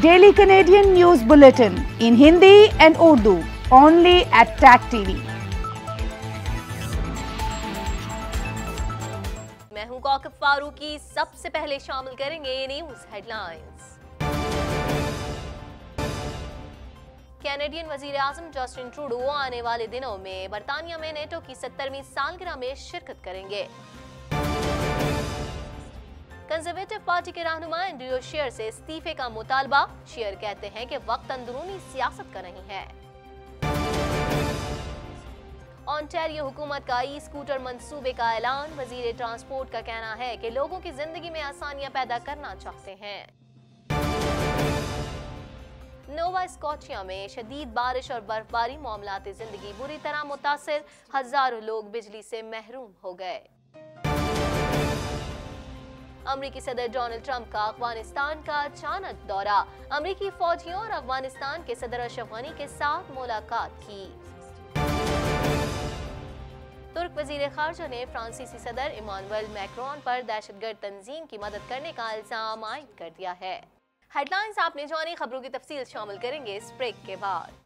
Daily Canadian news bulletin in Hindi and Urdu only at TAC TV میں ہوں کوکب فاروقی سب سے پہلے شامل کریں گے نیوز ہیڈ لائنز کینیڈین وزیر اعظم جسٹن ٹروڈو آنے والے دنوں میں برطانیہ میں نیٹو کی سترویں سالگرہ میں شرکت کریں گے کنزرویٹو پارٹی کے رہنما اینڈریو شیئر سے استیفے کا مطالبہ۔ شیئر کہتے ہیں کہ وقت اندرونی سیاست کا نہیں ہے۔ آنٹیریو حکومت کا ای سکوٹر منصوبے کا اعلان۔ وزیر ٹرانسپورٹ کا کہنا ہے کہ لوگوں کی زندگی میں آسانیاں پیدا کرنا چاہتے ہیں۔ نووا اسکوچیا میں شدید بارش اور برفباری معاملات زندگی بری طرح متاثر۔ ہزاروں لوگ بجلی سے محروم ہو گئے۔ امریکی صدر ڈونلڈ ٹرمپ کا افغانستان کا اچانک دورہ۔ امریکی فوجیوں اور افغانستان کے صدر اشرف غنی کے ساتھ ملاقات کی۔ ترک وزیر خارجہ نے فرانسیسی صدر ایمانویل میکرون پر دہشت گرد تنظیم کی مدد کرنے کا الزام عائد کر دیا ہے۔ ہیڈ لائنز آپ نے جانی خبروں کی تفصیل شامل کریں گے اس بریک کے بعد۔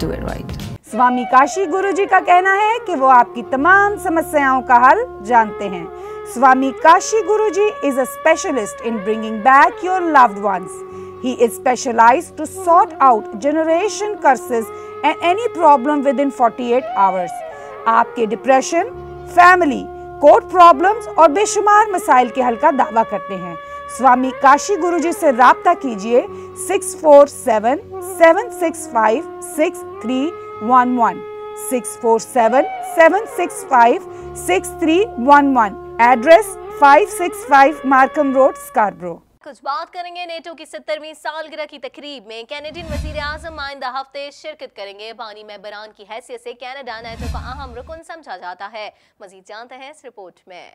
do it right Swami Kashi گرو جی کا کہنا ہے کہ وہ آپ کی تمام سمسیاؤں کا حل جانتے ہیں سوامی کاشی گرو جی is a specialist in bringing back your loved ones. He is specialized to sort out generation curses and any problem within 48 hours. آپ کے ڈپریشن فیملی کوٹ پرابلمز اور بے شمار مسائل کے حل کا دعویٰ کرتے ہیں سوامی کاشی گرو جی سے رابطہ کیجیے six four seven seven six five three six four address five six five Markham road Scarborough کچھ بات کریں گے نیٹو کی سترویں سالگرہ کی تقریب میں۔ کینیڈین وزیر اعظم آئندہ ہفتے شرکت کریں گے۔ بانی میبران کی حیثیت سے کینیڈا نیٹو کا اہم رکن سمجھا جاتا ہے۔ مزید جانتے ہیں اس رپورٹ میں۔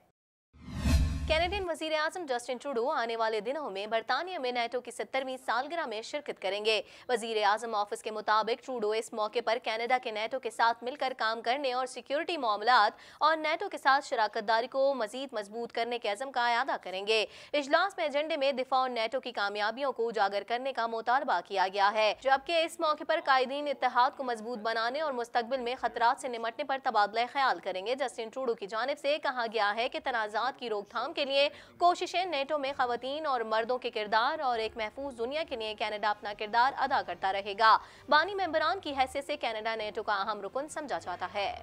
کینیڈین وزیر اعظم جسٹن ٹروڈو آنے والے دنوں میں برطانیہ میں نیٹو کی سترویں سالگرہ میں شرکت کریں گے۔ وزیر اعظم آفس کے مطابق ٹروڈو اس موقع پر کینیڈا کے نیٹو کے ساتھ مل کر کام کرنے اور سیکیورٹی معاملات اور نیٹو کے ساتھ شراکت داری کو مزید مضبوط کرنے کے عزم کا اعادہ کریں گے۔ اجلاس میں ایجنڈے میں دفاع اور نیٹو کی کامیابیوں کو اجاگر کرنے کا مطالبہ کیا گیا ہے، جبکہ اس موقع پر قائدین اتحاد کو مضبوط بنانے اور مستقبل میں خطرات سے نمٹنے پر تبادلہ خیال کریں گے۔ جسٹن ٹروڈو کی جانب سے کہا گیا ہے کہ تنازعات کی روک تھام کے لیے کوششیں نیٹو میں خواتین اور مردوں کے کردار اور ایک محفوظ دنیا کے لیے کینیڈا اپنا کردار ادا کرتا رہے گا۔ بانی ممبران کی حیثیت سے کینیڈا نیٹو کا اہم رکن سمجھا جاتا ہے۔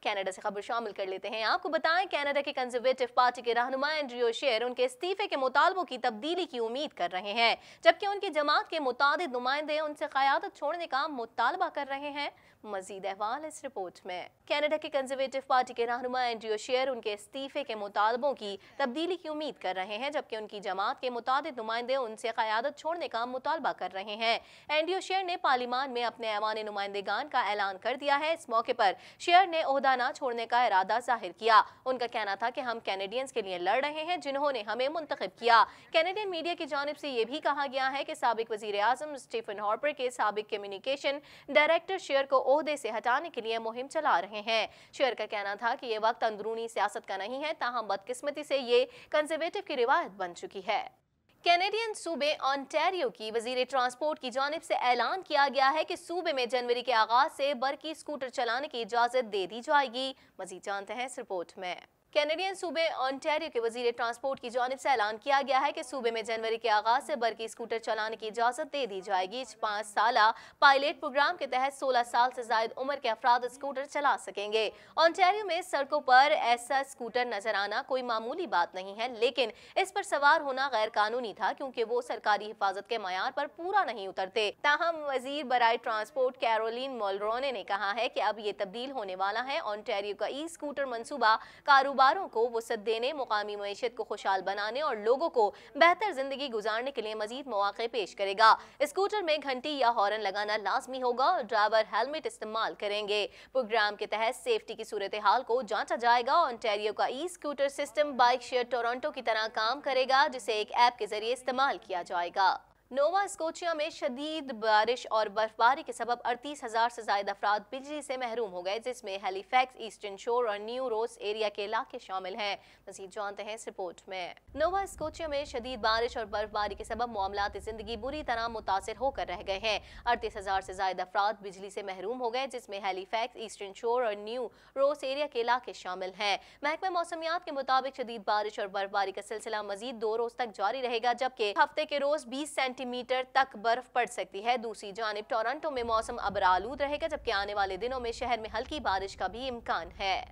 کینیڈا سے خبر شامل کر لیتے ہیں۔ آپ کو بتائیں کینیڈا کے کنزرویٹو پارٹی کے رہنما اینڈریو شیئر ان کے استعفے کے مطالبوں کی تبدیلی کی امید کر رہے ہیں، جبکہ ان کی جماعت کے متعدد نمائندے ان سے قیادت چھوڑنے کا مطالبہ کر رہے ہیں۔ مزید احوال اس رپورٹ میں۔ کینیڈا کے کنزرویٹو پارٹی کے رہنما اینڈریو شیئر ان کے استعفے کے مطالبوں کی تبدیلی کی امید کر رہے ہیں، جبکہ ان کی جماعت کے متعدد نمائندے ان سے قیادت چھوڑنے کا مطالبہ کر رہے ہیں۔ اینڈریو شیئر نے پارلیمان میں اپنے ایوان نمائندگان کا اعلان کر دیا ہے۔ اس موقع پر شیئر نے عہدہ نہ چھوڑنے کا ارادہ ظاہر کیا۔ ان کا کہنا تھا کہ ہم کینیڈینز کے لیے لڑ رہے ہیں، جنہوں نے ہمیں منتخب کیا۔ کینیڈین میڈیا کی جانب سے یہ بھی کہا گیا ہے کہ سابق وزیر اعظم اسٹیفن ہارپر کے سابق کمیونیکیشن ڈائریکٹر شیئر کو عہدے سے ہٹانے کے لیے مہم چلا رہے ہیں۔ شیئر کا کہنا تھا کہ یہ وقت اندرونی سیاست کا نہیں ہے، تاہم بدقسمتی سے یہ کنزرویٹو کی روایت بن چکی ہے۔ کینیڈین صوبے آنٹیریو کی وزیر ٹرانسپورٹ کی جانب سے اعلان کیا گیا ہے کہ صوبے میں جنوری کے آغاز سے برقی سکوٹر چلانے کی اجازت دے دی جائے گی۔ مزید جانتے ہیں اس رپورٹ میں۔ کینیڈین صوبے آنٹیریو کے وزیر ٹرانسپورٹ کی جانب سے اعلان کیا گیا ہے کہ صوبے میں جنوری کے آغاز سے برقی اسکوٹر چلانے کی اجازت دے دی جائے گی۔ پانچ سالہ پائلٹ پروگرام کے تحت سولہ سال سے زائد عمر کے افراد اسکوٹر چلا سکیں گے۔ آنٹیریو میں سڑکوں پر ایسا اسکوٹر نظر آنا کوئی معمولی بات نہیں ہے، لیکن اس پر سوار ہونا غیر قانونی تھا کیونکہ وہ سرکاری حفاظت کے معیار پر پورا نہیں اترتے۔ تاہم، وزیر برائے ٹرانسپورٹ کیرولین مولرونے نے کہا ہے کہ اب یہ تبدیل ہونے والا ہے۔ آنٹیریو کا ای اسکوٹر منصوبہ کاروبار کاروباروں کو وسعت دینے، مقامی معیشت کو خوشحال بنانے اور لوگوں کو بہتر زندگی گزارنے کے لیے مزید مواقع پیش کرے گا۔ اسکوٹر میں گھنٹی یا ہارن لگانا لازمی ہوگا اور ڈرائیور ہیلمٹ استعمال کریں گے۔ پروگرام کے تحت سیفٹی کی صورتحال کو جانچا جائے گا۔ انٹیریو کا e scooter system bike share Toronto کی طرح کام کرے گا، جسے ایک ایپ کے ذریعے استعمال کیا جائے گا۔ نووا اسکوچیا میں شدید بارش اور برف باری کے سبب اڑتیس ہزار سے زائد افراد بجلی سے محروم ہو گئے، جس میں ہیلی فیکس ایسٹرن شور اور نیو روز ایریا کے علاقے شامل ہیں۔ مزید جانتے ہیں اس رپورٹ میں۔ نووا اسکوچیا میں شدید بارش اور برف باری کے سبب معاملات زندگی بری طرح متاثر ہو کر رہ گئے ہیں۔ اڑتیس ہزار سے زائد افراد بجلی سے محروم ہو گئے، جس میں ہیلی فیکس ایسٹرن شور اور نیو روز ایریا کے علاقے شامل ہیں۔ محکمہ موسمیات کے مطابق شدید بارش اور برف باری کا سلسلہ مزید دو روز تک جاری رہے گا، جبکہ ہفتے کے روز بیس سینٹی سینٹی میٹر تک برف پڑ سکتی ہے۔ دوسری جانب ٹورنٹو میں موسم ابرالود رہے گا، جبکہ آنے والے دنوں میں شہر میں ہلکی بارش کا بھی امکان ہے۔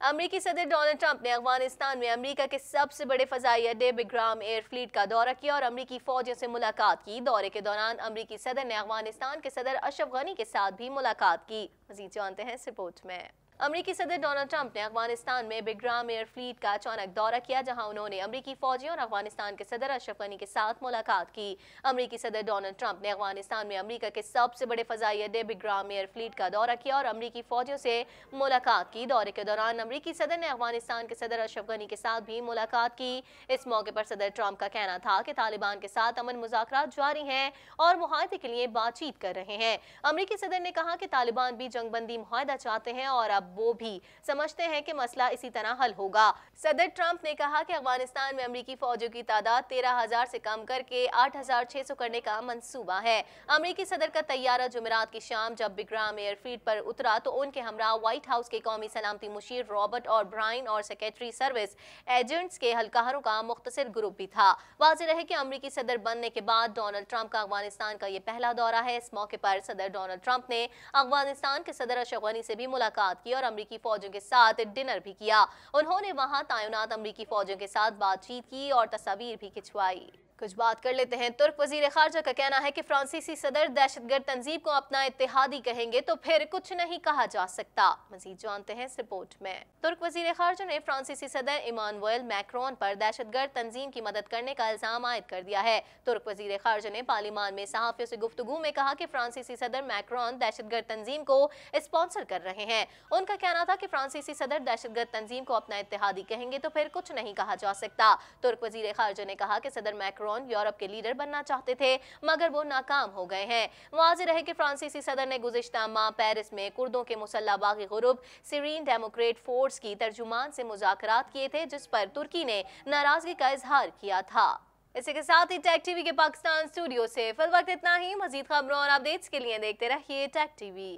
امریکی صدر ڈونلڈ ٹرمپ نے افغانستان میں امریکہ کے سب سے بڑے فضائی اڈے بگرام ایئر فلیٹ کا دورہ کیا اور امریکی فوجیوں سے ملاقات کی۔ دورے کے دوران امریکی صدر نے افغانستان کے صدر اشف غنی کے ساتھ بھی ملاقات کی۔ مزید جانتے ہیں سپورٹ میں۔ امریکی صدر ڈونلڈ ٹرمپ نے افغانستان میں بگرام ایئر فلیٹ کا اچانک دورہ کیا جہاں انہوں نے امریکی فوجیوں اور افغانستان کے صدر اشرف غنی کے ساتھ ملاقات کی۔ امریکی صدر ڈونلڈ ٹرمپ نے افغانستان میں امریکہ کے سب سے بڑے فضائی اڈے بگرام ایئر فلیٹ کا دورہ کیا اور امریکی فوجیوں سے ملاقات کی۔ دورے کے دوران امریکی صدر نے افغانستان کے صدر اشرف غنی کے ساتھ بھی ملاقات کی۔ اس موقع پر صدر ٹرمپ کا کہنا تھا کہ طالبان کے ساتھ امن مذاکرات جاری ہیں اور معاہدے کے لیے بات چیت کر رہے ہیں۔ امریکی صدر نے کہا کہ طالبان بھی جنگ بندی معاہدہ چاہتے ہیں اور اب اب وہ بھی۔ سمجھتے ہیں کہ مسئلہ اسی طرح حل ہوگا۔ صدر ٹرمپ نے کہا کہ افغانستان میں امریکی فوجوں کی تعداد تیرہ ہزار سے کم کر کے آٹھ ہزار چھ سو کرنے کا منصوبہ ہے۔ امریکی صدر کا طیارہ جمعرات کی شام جب بگرام ایئر فیڈ پر اترا تو ان کے ہمراہ وائٹ ہاؤس کے قومی سلامتی مشیر رابرٹ اور برائن اور سیکیٹری سروس ایجنٹس کے ہلکاروں کا مختصر گروپ بھی تھا۔ واضح رہے کہ امریکی صدر بننے کے بعد ڈونلڈ ٹرمپ کا افغانستان کا یہ پہلا دورہ ہے۔ اس موقع پر صدر ڈونلڈ ٹرمپ نے افغانستان کے صدر اشغانی سے بھی ملاقات کی اور امریکی فوجوں کے ساتھ ڈنر بھی کیا۔ انہوں نے وہاں تعینات امریکی فوجوں کے ساتھ بات چیت کی اور تصاویر بھی کچھوائی کچھ بات کر لیتے ہیں۔ ترک وزیر خارجہ کا کہنا ہے کہ فرانسیسی صدر دہشت گرد تنظیم کو اپنا اتحادی کہیں گے تو پھر کچھ نہیں کہا جا سکتا۔ مزید جانتے ہیں اس رپورٹ میں۔ ترک وزیر خارجہ نے فرانسیسی صدر ایمانویل میکرون پر دہشتگر تنظیم کی مدد کرنے کا الزام عائد کر دیا ہے۔ ترک وزیر خارجہ نے پارلیمان میں صحافیوں سے گفتگو میں کہا کہ فرانسیسی صدر میکرون دہشت گرد تنظیم کو اسپانسر کر رہے ہیں۔ ان کا کہنا تھا کہ فرانسیسی صدر دہشت گرد تنظیم کو اپنا اتحادی کہیں گے تو پھر کچھ نہیں کہا جا سکتا۔ ترک وزیر خارجہ نے کہا کہ صدر میکرون میکرون یورپ کے لیڈر بننا چاہتے تھے، مگر وہ ناکام ہو گئے ہیں۔ واضح رہے کہ فرانسیسی صدر نے گزشتہ ماہ پیرس میں کردوں کے مسلح باغی غروب سیرین ڈیموکریٹ فورس کی ترجمان سے مذاکرات کیے تھے، جس پر ترکی نے ناراضگی کا اظہار کیا تھا۔ اسے کے ساتھ ہی ٹیک ٹی وی کے پاکستان سٹوڈیو سے فی الوقت اتنا ہی۔ مزید خبروں اور اپڈیٹس کے لیے دیکھتے رہیے TAC TV.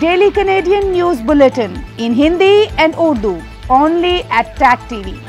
Daily Canadian news bulletin in Hindi and Urdu only at TAC TV.